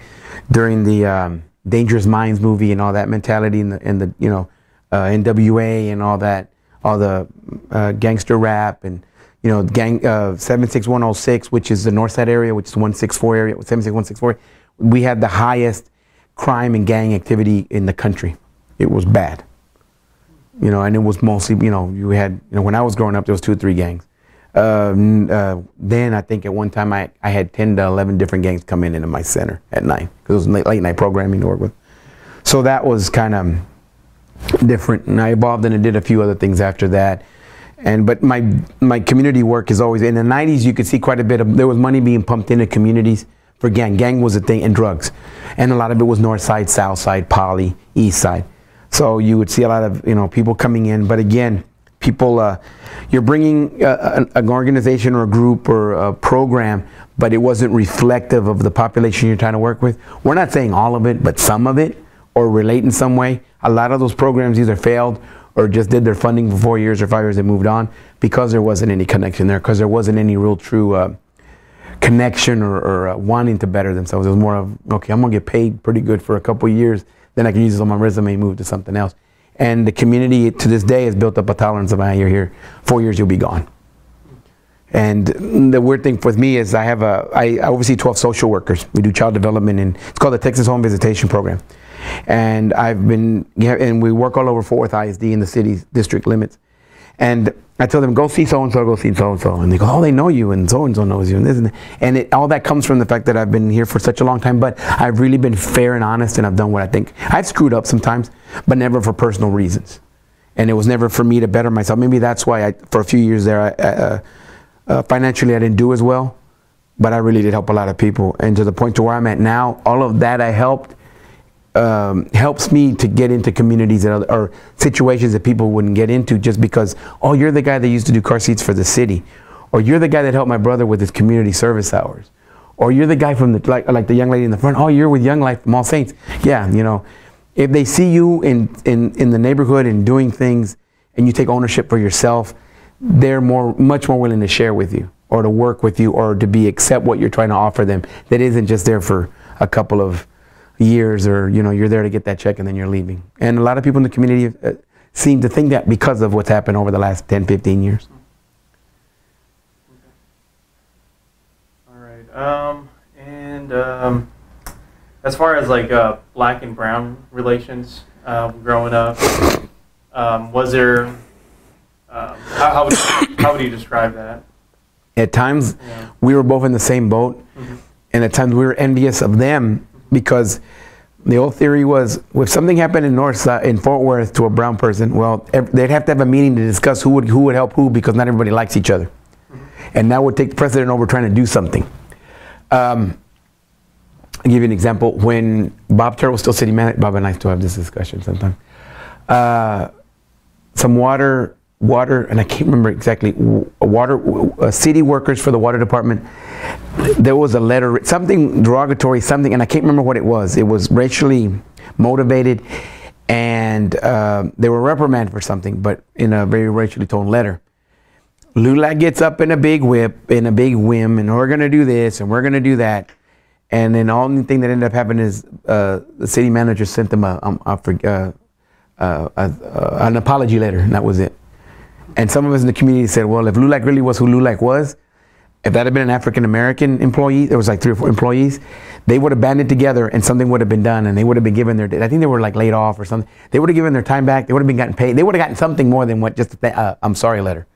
during the um, Dangerous Minds movie and all that mentality and the, and the you know, uh, NWA and all that, all the uh, gangster rap and, you know, gang uh, 76106, which is the north side area, which is 164 area, 76164. We had the highest crime and gang activity in the country. It was bad. You know, and it was mostly, you know, you had, you know, when I was growing up, there was two or three gangs. Uh, uh, then I think at one time I, I had 10 to 11 different gangs come in into my center at night because it was late, late night programming to work with. So that was kind of different. And I evolved and I did a few other things after that. And but my my community work is always in the 90s. You could see quite a bit of there was money being pumped into communities for gang. Gang was a thing and drugs, and a lot of it was north side, south side, poly, east side. So you would see a lot of you know people coming in. But again, people uh, you're bringing an, an organization or a group or a program, but it wasn't reflective of the population you're trying to work with. We're not saying all of it, but some of it, or relate in some way. A lot of those programs either failed or just did their funding for four years or five years and moved on because there wasn't any connection there, because there wasn't any real true uh, connection or, or uh, wanting to better themselves. It was more of, okay, I'm gonna get paid pretty good for a couple years, then I can use this on my resume and move to something else. And the community to this day has built up a tolerance of, ah, you're here, four years you'll be gone. And the weird thing with me is I have a, I, I oversee 12 social workers. We do child development and it's called the Texas Home Visitation Program. And I've been, and we work all over Fort ISD in the city's district limits. And I tell them, go see so and so, go see so and so. And they go, oh, they know you, and so and so knows you, and this and that. And it, all that comes from the fact that I've been here for such a long time, but I've really been fair and honest, and I've done what I think. I've screwed up sometimes, but never for personal reasons. And it was never for me to better myself. Maybe that's why I, for a few years there, I, uh, uh, financially I didn't do as well, but I really did help a lot of people. And to the point to where I'm at now, all of that I helped um, helps me to get into communities that are, or situations that people wouldn't get into just because, oh, you're the guy that used to do car seats for the city, or you're the guy that helped my brother with his community service hours, or you're the guy from the like like the young lady in the front. Oh, you're with Young Life from All Saints. Yeah, you know, if they see you in in in the neighborhood and doing things, and you take ownership for yourself, they're more much more willing to share with you or to work with you or to be accept what you're trying to offer them. That isn't just there for a couple of years or you know you're there to get that check and then you're leaving and a lot of people in the community uh, seem to think that because of what's happened over the last 10 15 years all right um, and um, as far as like uh, black and brown relations uh, growing up um, was there um, how, how, would, how would you describe that at times yeah. we were both in the same boat mm-hmm. and at times we were envious of them because the old theory was if something happened in North in Fort Worth to a brown person, well, they'd have to have a meeting to discuss who would who would help who because not everybody likes each other, mm-hmm. and that would take the precedent over trying to do something. Um, I'll give you an example. When Bob Terrell was still city manager, Bob and I still have this discussion sometimes. Uh, some water water, and I can't remember exactly, water, uh, city workers for the water department, there was a letter, something derogatory, something, and I can't remember what it was. It was racially motivated, and uh, they were reprimanded for something, but in a very racially toned letter. LULAC gets up in a big whip, in a big whim, and we're going to do this, and we're going to do that. And then the only thing that ended up happening is uh, the city manager sent them a, um, a, uh, a, an apology letter, and that was it. And some of us in the community said, well, if LULAC really was who LULAC was, if that had been an African American employee, there was like three or four employees, they would have banded together and something would have been done and they would have been given their, I think they were like laid off or something. They would have given their time back. They would have been gotten paid. They would have gotten something more than what just a uh, I'm sorry letter.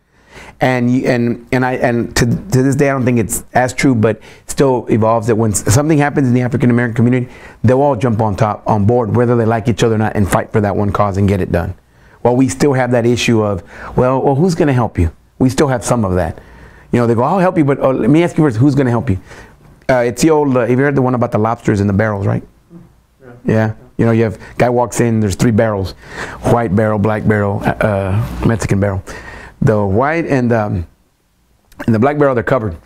And and and I and to, to this day I don't think it's as true, but still evolves that when something happens in the African American community, they'll all jump on top on board, whether they like each other or not, and fight for that one cause and get it done. Well, we still have that issue of, well, well, who's going to help you? We still have some of that. You know, they go, I'll help you, but oh, let me ask you first, who's going to help you? Uh, it's the old, uh, have you heard the one about the lobsters in the barrels, right? Yeah. yeah. You know, you have, guy walks in, there's three barrels, white barrel, black barrel, uh, uh Mexican barrel. The white and, um, and the black barrel, they're covered.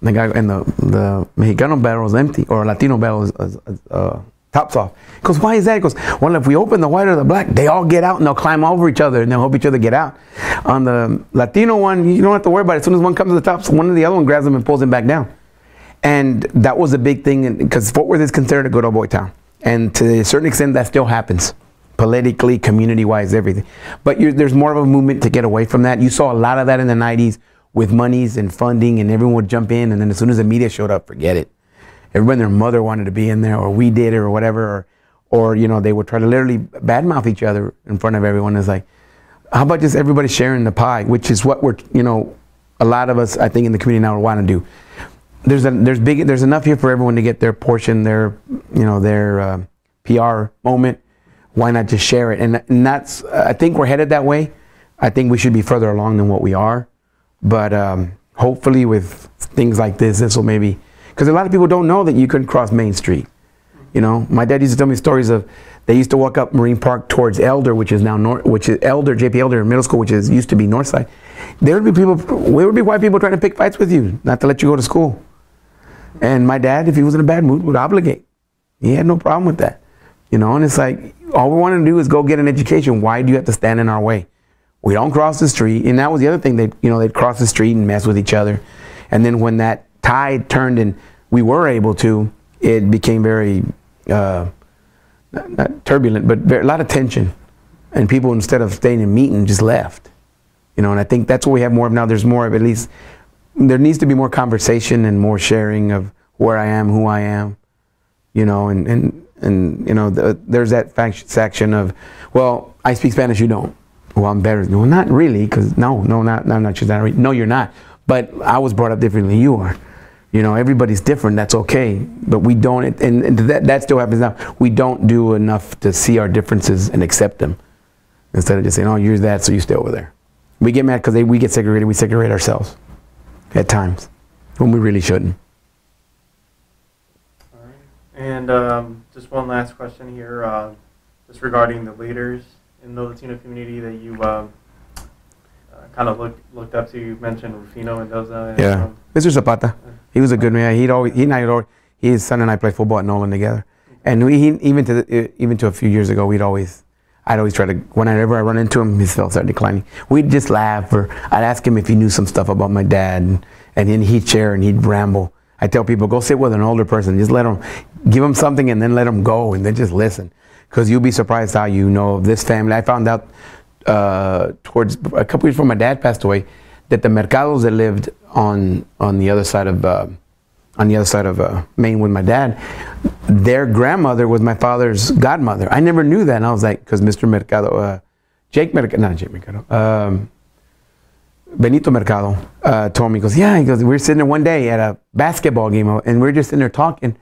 And the guy, and the, the Mexicano barrel is empty, or Latino barrel is, uh, tops off. He goes, why is that? He goes, well, if we open the white or the black, they all get out and they'll climb over each other and they'll help each other get out. On the Latino one, you don't have to worry about it. As soon as one comes to the top, one of the other one grabs them and pulls them back down. And that was a big thing because Fort Worth is considered a good old boy town. and to a certain extent, that still happens politically, community wise, everything. But there's more of a movement to get away from that. You saw a lot of that in the 90s with monies and funding, and everyone would jump in. And then as soon as the media showed up, forget it. Everybody, their mother wanted to be in there, or we did it, or whatever. Or, or you know, they would try to literally badmouth each other in front of everyone. It's like, how about just everybody sharing the pie, which is what we're, you know, a lot of us, I think, in the community now want to do. There's a, there's big, there's enough here for everyone to get their portion, their, you know, their uh, PR moment why not just share it? And, and that's, I think we're headed that way. I think we should be further along than what we are. But um, hopefully, with things like this, this will maybe, because a lot of people don't know that you couldn't cross Main Street. You know, my dad used to tell me stories of they used to walk up Marine Park towards Elder, which is now North, which is Elder, JP Elder Middle School, which is used to be Northside. There would be people, there would be white people trying to pick fights with you, not to let you go to school. And my dad, if he was in a bad mood, would obligate. He had no problem with that. You know, and it's like all we want to do is go get an education. Why do you have to stand in our way? We don't cross the street, and that was the other thing. They, you know, they'd cross the street and mess with each other, and then when that tide turned and we were able to, it became very uh, not, not, turbulent, but very, a lot of tension, and people instead of staying and meeting just left. You know, and I think that's what we have more of now. There's more of at least there needs to be more conversation and more sharing of where I am, who I am, you know, and and and you know the, there's that section of well i speak spanish you don't. Well i'm better. Well not really because no no not no not just that no you're not. But i was brought up differently than you are you know everybody's different that's okay but we don't and, and that, that still happens now. We don't do enough to see our differences and accept them. Instead of just saying oh you're that so you stay over there. We get mad because we get segregated we segregate ourselves at times when we really shouldn't. All right. and um, just one last question here, uh, just regarding the leaders in the Latino community that you uh, kind of looked looked up to. You mentioned Rufino Mendoza. And, yeah, um, Mr. Zapata. He was a good man. He'd always he and I always, his son and I played football at Nolan together, and we he, even to the, even to a few years ago, we'd always. I'd always try to, whenever I run into him, his health started declining. We'd just laugh, or I'd ask him if he knew some stuff about my dad, and, and then he'd share and he'd ramble. I tell people, go sit with an older person. Just let them, give them something and then let them go and then just listen. Because you'll be surprised how you know this family. I found out uh, towards a couple years before my dad passed away that the Mercados that lived on on the other side of uh, on the other side of uh, Main with my dad, their grandmother was my father's godmother. I never knew that, and I was like, because Mr. Mercado, uh, Jake Mercado, not Jake Mercado. Um, Benito Mercado uh, told me, he goes, yeah, he goes, we were sitting there one day at a basketball game and we are just sitting there talking.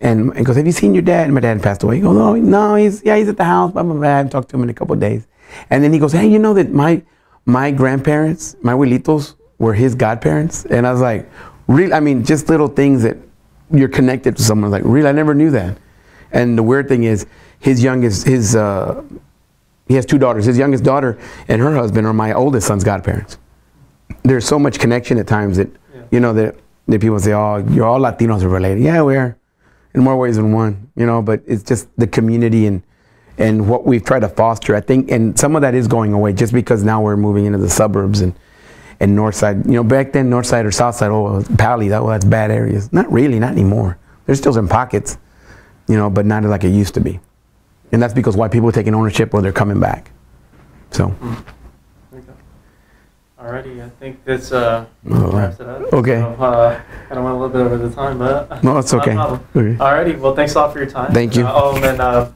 And he goes, have you seen your dad? And my dad passed away. He goes, oh, no, he's, yeah, he's at the house. Blah, blah, blah. I haven't talked to him in a couple days. And then he goes, hey, you know that my, my grandparents, my abuelitos, were his godparents? And I was like, really? I mean, just little things that you're connected to someone. Like, really? I never knew that. And the weird thing is, his youngest, his, uh, he has two daughters. His youngest daughter and her husband are my oldest son's godparents there's so much connection at times that yeah. you know that, that people say, "Oh, you're all Latinos are related." Yeah, we are, in more ways than one. You know, but it's just the community and and what we've tried to foster. I think, and some of that is going away just because now we're moving into the suburbs and and north side. You know, back then north side or south side, oh, Poly, that well, that's bad areas. Not really, not anymore. There's still some pockets, you know, but not like it used to be. And that's because white people are taking ownership or they're coming back. So. Alrighty, I think this uh, wraps it up. Okay. So, uh, kind of went a little bit over the time, but no, it's okay. okay. Alrighty, well, thanks a lot for your time. Thank you. Uh, oh, and then uh,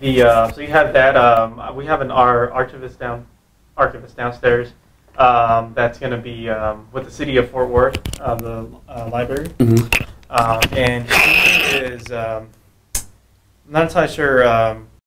the uh, so you have that. Um, we have an our archivist down, archivist downstairs. Um, that's going to be um, with the city of Fort Worth, uh, the uh, library, mm-hmm. um, and he is. Um, I'm not entirely sure. Um,